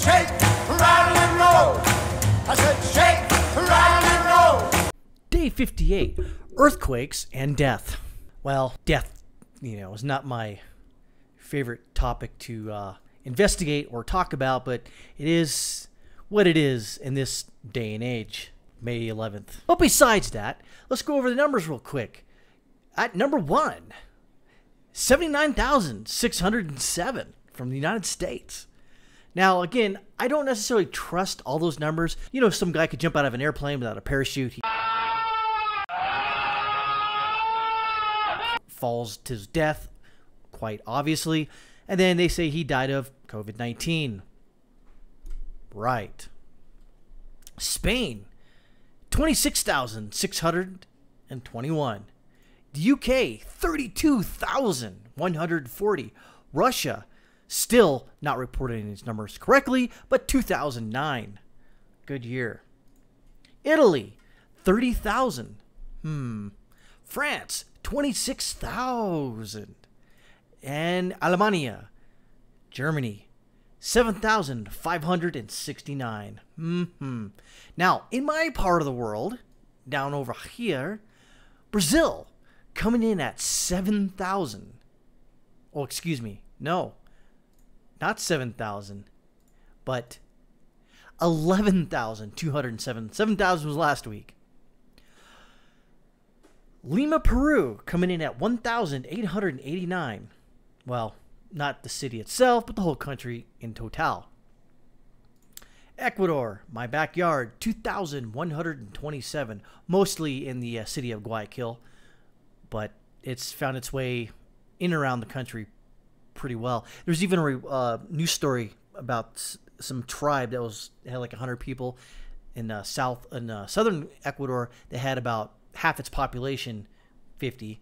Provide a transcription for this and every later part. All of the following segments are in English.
Shake, rattle, and roll. I said, shake, rattle, and roll. Day 58 Earthquakes and Death. Well, death, you know, is not my favorite topic to uh, investigate or talk about, but it is what it is in this day and age, May 11th. But besides that, let's go over the numbers real quick. At number one, 79,607 from the United States. Now, again, I don't necessarily trust all those numbers. You know, some guy could jump out of an airplane without a parachute. He falls to his death, quite obviously. And then they say he died of COVID 19. Right. Spain, 26,621. The UK, 32,140. Russia, still not reporting these numbers correctly, but 2009. Good year. Italy, 30,000. Hmm. France, 26,000. And Alemania, Germany, 7,569. hmm Now, in my part of the world, down over here, Brazil coming in at 7,000. Oh, excuse me. No, not 7,000, but 11,207. 7,000 was last week. Lima, Peru, coming in at 1,889. Well, not the city itself, but the whole country in total. Ecuador, my backyard, 2,127, mostly in the uh, city of Guayaquil, but it's found its way in around the country pretty well. There's even a uh, news story about some tribe that was had like 100 people in uh, south in uh, southern Ecuador that had about half its population, 50,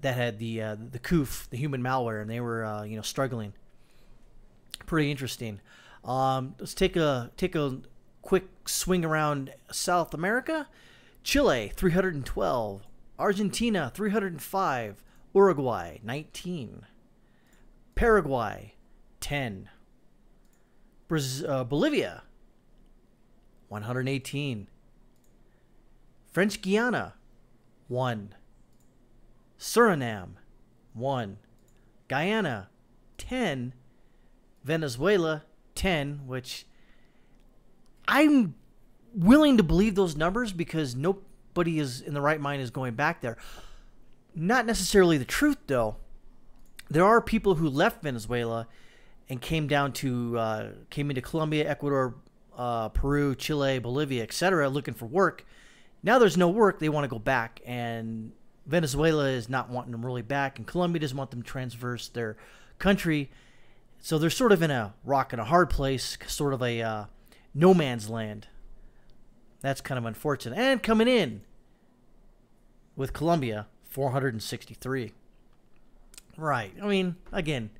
that had the uh, the coof, the human malware, and they were uh, you know struggling. Pretty interesting. Um, let's take a take a quick swing around South America. Chile 312, Argentina 305, Uruguay 19, Paraguay 10, Braz- uh, Bolivia 118, French Guiana 1, Suriname 1, Guyana 10, Venezuela 10, which I'm willing to believe those numbers because nobody is in the right mind is going back there. Not necessarily the truth though. There are people who left Venezuela and came down to uh, came into Colombia, Ecuador, uh, Peru, Chile, Bolivia, etc., looking for work. Now there's no work; they want to go back, and Venezuela is not wanting them really back, and Colombia doesn't want them to transverse their country. So they're sort of in a rock and a hard place, sort of a uh, no man's land. That's kind of unfortunate. And coming in with Colombia, 463. Right. I mean, again,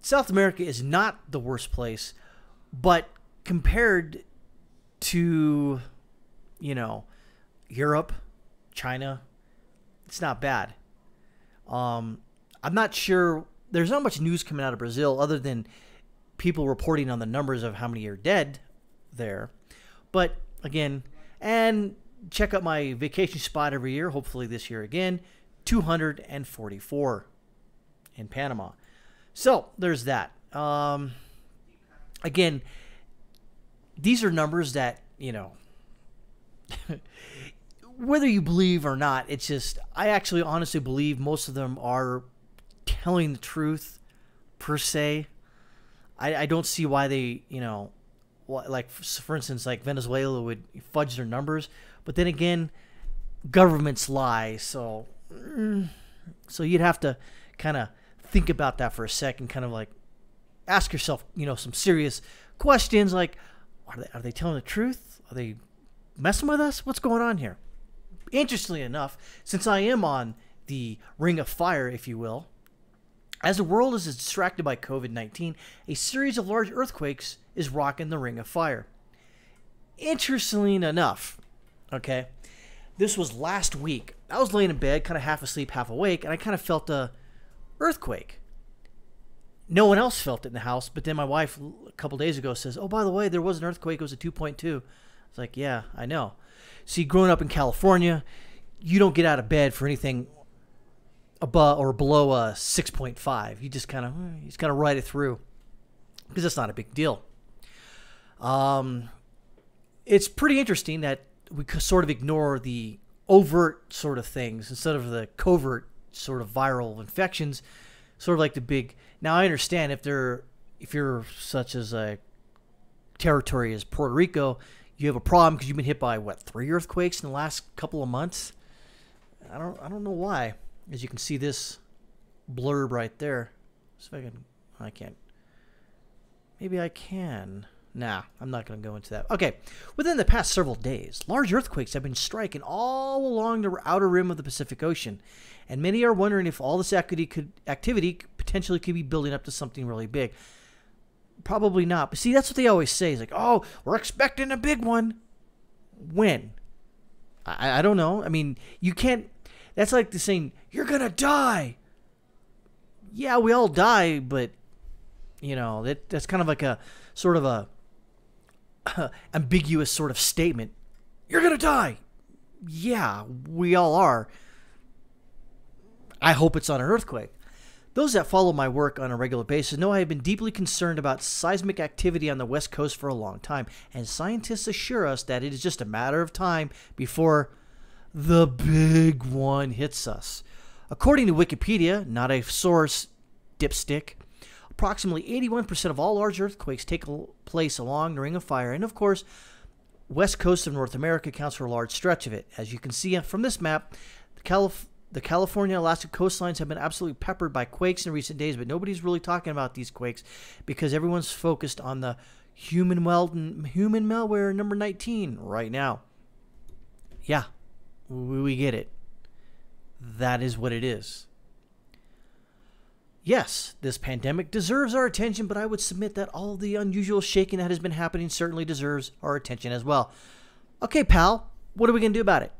South America is not the worst place, but compared to, you know, Europe, China, it's not bad. Um, I'm not sure. There's not much news coming out of Brazil other than people reporting on the numbers of how many are dead there. But again, and check out my vacation spot every year, hopefully this year again, 244 in Panama. So there's that. Um, again, these are numbers that, you know, whether you believe or not, it's just, I actually honestly believe most of them are telling the truth per se. I, I don't see why they, you know, like for instance, like Venezuela would fudge their numbers, but then again, governments lie. So, mm, so you'd have to kind of think about that for a second, kind of like ask yourself, you know, some serious questions like, are they, are they telling the truth? Are they messing with us? What's going on here? Interestingly enough, since I am on the ring of fire, if you will, as the world is distracted by COVID 19, a series of large earthquakes is rocking the ring of fire. Interestingly enough, okay, this was last week. I was laying in bed, kind of half asleep, half awake, and I kind of felt a earthquake. no one else felt it in the house. But then my wife a couple days ago says, "Oh, by the way, there was an earthquake. It was a 2.2." It's like, yeah, I know. See, growing up in California, you don't get out of bed for anything above or below a 6.5. You just kind of you just kind of ride it through because it's not a big deal. Um, it's pretty interesting that we sort of ignore the overt sort of things instead of the covert sort of viral infections, sort of like the big. Now I understand if they're if you're such as a territory as Puerto Rico, you have a problem because you've been hit by what three earthquakes in the last couple of months. I don't I don't know why. As you can see this blurb right there. See if I can I can't. Maybe I can. Nah, I'm not going to go into that. Okay, within the past several days, large earthquakes have been striking all along the outer rim of the Pacific Ocean, and many are wondering if all this activity could activity potentially could be building up to something really big. Probably not. But see, that's what they always say. It's like, oh, we're expecting a big one. When? I, I don't know. I mean, you can't. That's like the saying, you're gonna die. Yeah, we all die, but you know that that's kind of like a sort of a ambiguous sort of statement. You're going to die. Yeah, we all are. I hope it's on an earthquake. Those that follow my work on a regular basis know I have been deeply concerned about seismic activity on the West Coast for a long time, and scientists assure us that it is just a matter of time before the big one hits us. According to Wikipedia, not a source, dipstick, Approximately 81% of all large earthquakes take place along the Ring of Fire, and of course, west coast of North America accounts for a large stretch of it. As you can see uh, from this map, the, Calif- the California Alaska coastlines have been absolutely peppered by quakes in recent days, but nobody's really talking about these quakes because everyone's focused on the human, well- human malware number 19 right now. Yeah, we get it. That is what it is. Yes, this pandemic deserves our attention, but I would submit that all the unusual shaking that has been happening certainly deserves our attention as well. Okay, pal, what are we going to do about it?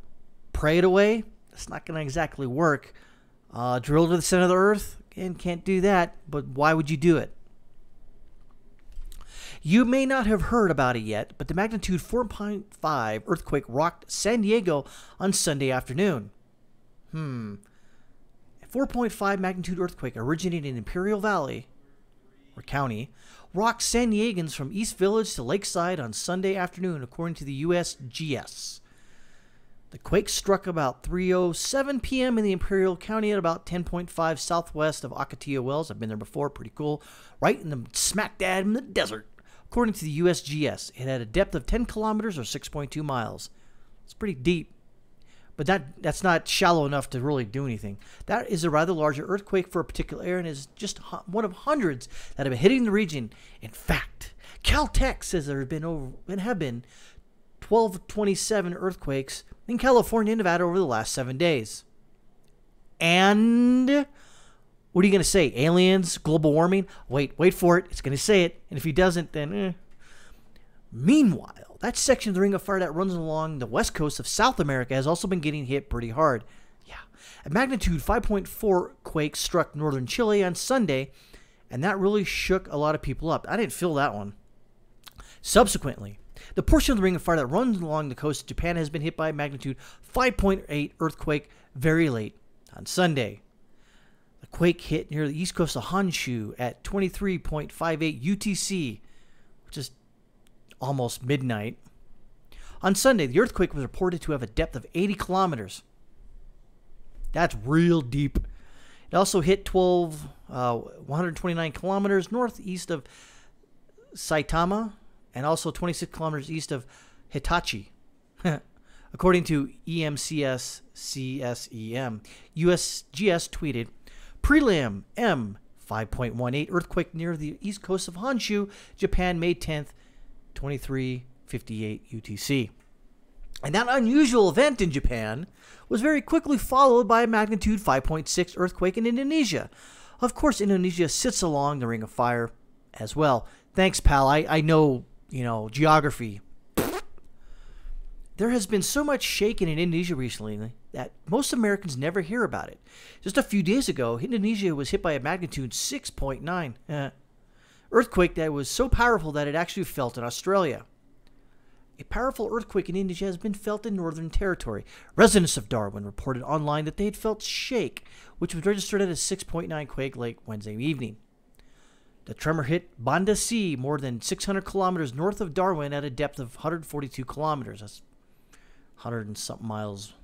Pray it away? It's not going to exactly work. Uh, drill to the center of the earth? Again, can't do that, but why would you do it? You may not have heard about it yet, but the magnitude 4.5 earthquake rocked San Diego on Sunday afternoon. Hmm. 4.5 magnitude earthquake originated in Imperial Valley, or county, rocked San Diegans from East Village to Lakeside on Sunday afternoon, according to the USGS. The quake struck about 3:07 p.m. in the Imperial County at about 10.5 southwest of Ocotillo Wells. I've been there before, pretty cool. Right in the smack dab in the desert. According to the USGS, it had a depth of 10 kilometers or 6.2 miles. It's pretty deep but that that's not shallow enough to really do anything. That is a rather larger earthquake for a particular area and is just one of hundreds that have been hitting the region. In fact, Caltech says there have been over and have been 1227 earthquakes in California and Nevada over the last seven days. And what are you going to say? Aliens, global warming? Wait, wait for it. It's going to say it. And if he doesn't, then eh. Meanwhile, that section of the Ring of Fire that runs along the west coast of South America has also been getting hit pretty hard. Yeah. A magnitude 5.4 quake struck northern Chile on Sunday, and that really shook a lot of people up. I didn't feel that one. Subsequently, the portion of the Ring of Fire that runs along the coast of Japan has been hit by a magnitude 5.8 earthquake very late on Sunday. The quake hit near the east coast of Honshu at 23.58 UTC, which is almost midnight. On Sunday, the earthquake was reported to have a depth of 80 kilometers. That's real deep. It also hit 12, uh, 129 kilometers northeast of Saitama and also 26 kilometers east of Hitachi. According to EMCS CSEM, USGS tweeted Prelim M 5.18 earthquake near the east coast of Honshu, Japan, May 10th, 2358 UTC. And that unusual event in Japan was very quickly followed by a magnitude 5.6 earthquake in Indonesia. Of course, Indonesia sits along the Ring of Fire as well. Thanks, pal. I, I know, you know, geography. there has been so much shaking in Indonesia recently that most Americans never hear about it. Just a few days ago, Indonesia was hit by a magnitude 6.9 uh, earthquake that was so powerful that it actually felt in Australia. A powerful earthquake in Indonesia has been felt in Northern Territory. Residents of Darwin reported online that they had felt shake, which was registered at a 6.9 quake late Wednesday evening. The tremor hit Banda Sea, more than 600 kilometers north of Darwin, at a depth of 142 kilometers. That's 100 and something miles.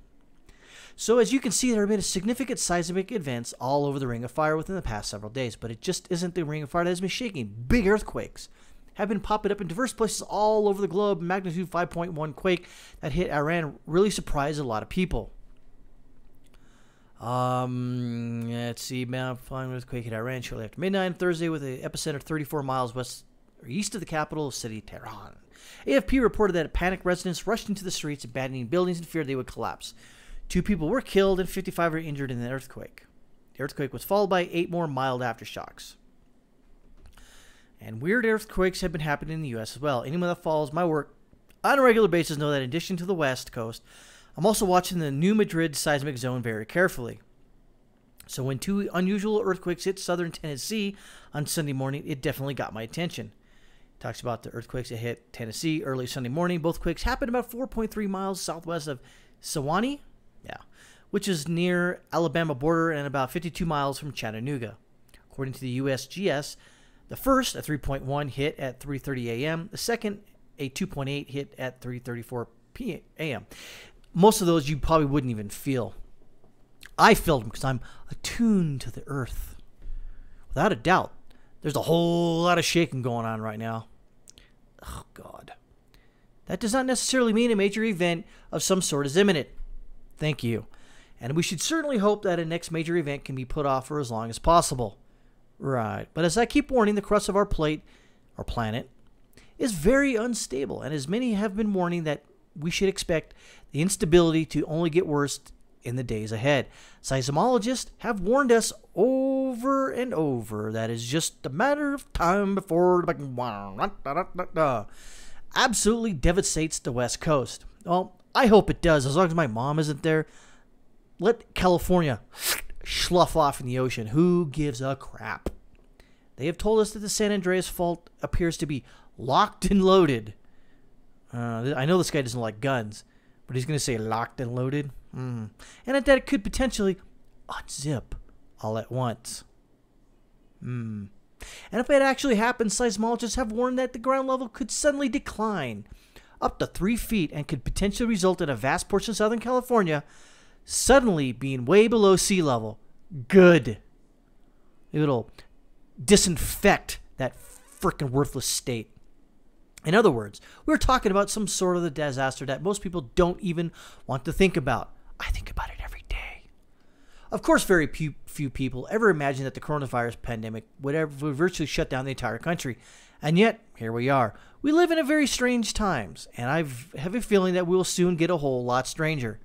So, as you can see, there have been a significant seismic events all over the Ring of Fire within the past several days, but it just isn't the Ring of Fire that has been shaking. Big earthquakes have been popping up in diverse places all over the globe. Magnitude 5.1 quake that hit Iran really surprised a lot of people. Um, let's see, Mount Flying earthquake hit Iran shortly after midnight Thursday with an epicenter 34 miles west or east of the capital city, Tehran. AFP reported that panicked residents rushed into the streets, abandoning buildings in fear they would collapse. Two people were killed and 55 were injured in the earthquake. The earthquake was followed by eight more mild aftershocks. And weird earthquakes have been happening in the U.S. as well. Anyone that follows my work on a regular basis know that in addition to the West Coast, I'm also watching the New Madrid seismic zone very carefully. So when two unusual earthquakes hit southern Tennessee on Sunday morning, it definitely got my attention. It talks about the earthquakes that hit Tennessee early Sunday morning. Both quakes happened about 4.3 miles southwest of Sewanee, which is near Alabama border and about 52 miles from Chattanooga. According to the USGS, the first, a 3.1, hit at 3:30 a.m. The second, a 2.8, hit at 3:34 p.m. Most of those you probably wouldn't even feel. I felt them because I'm attuned to the earth. Without a doubt, there's a whole lot of shaking going on right now. Oh God. That does not necessarily mean a major event of some sort is imminent. Thank you. And we should certainly hope that a next major event can be put off for as long as possible. Right. But as I keep warning, the crust of our plate, our planet, is very unstable, and as many have been warning that we should expect the instability to only get worse in the days ahead. Seismologists have warned us over and over that it's just a matter of time before absolutely devastates the West Coast. Well, I hope it does, as long as my mom isn't there. Let California slough off in the ocean. Who gives a crap? They have told us that the San Andreas fault appears to be locked and loaded. Uh, I know this guy doesn't like guns, but he's going to say locked and loaded. Mm. And that it could potentially unzip all at once. Hmm. And if it actually happens, seismologists have warned that the ground level could suddenly decline up to three feet and could potentially result in a vast portion of Southern California suddenly being way below sea level. Good. It'll disinfect that freaking worthless state. In other words, we're talking about some sort of the disaster that most people don't even want to think about. I think about it every day. Of course, very few, people ever imagined that the coronavirus pandemic would ever virtually shut down the entire country. And yet, here we are. We live in a very strange times, and I have a feeling that we'll soon get a whole lot stranger.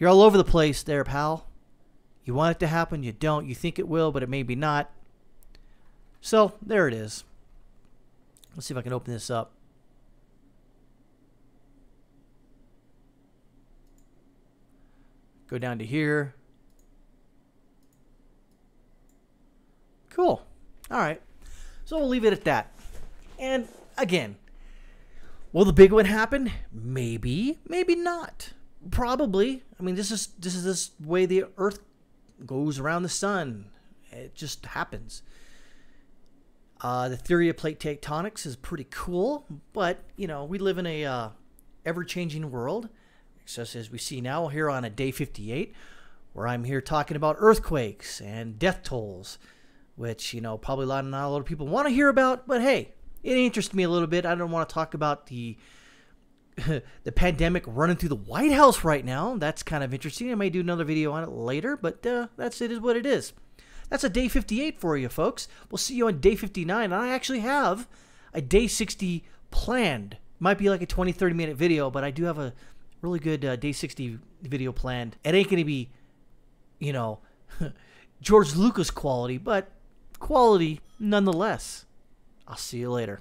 You're all over the place there, pal. You want it to happen, you don't. You think it will, but it may be not. So, there it is. Let's see if I can open this up. Go down to here. Cool. All right. So we'll leave it at that. And again, will the big one happen? Maybe, maybe not. Probably. I mean, this is this is this way the Earth goes around the sun. It just happens. Uh, the theory of plate tectonics is pretty cool, but you know we live in a uh, ever-changing world, just as we see now here on a day 58, where I'm here talking about earthquakes and death tolls, which you know probably a lot, not a lot of people want to hear about, but hey, it interests me a little bit. I don't want to talk about the the pandemic running through the White House right now. That's kind of interesting. I may do another video on it later, but uh, that's it is what it is. That's a day 58 for you, folks. We'll see you on day 59. I actually have a day 60 planned. Might be like a 20, 30 minute video, but I do have a really good uh, day 60 video planned. It ain't going to be, you know, George Lucas quality, but quality nonetheless. I'll see you later.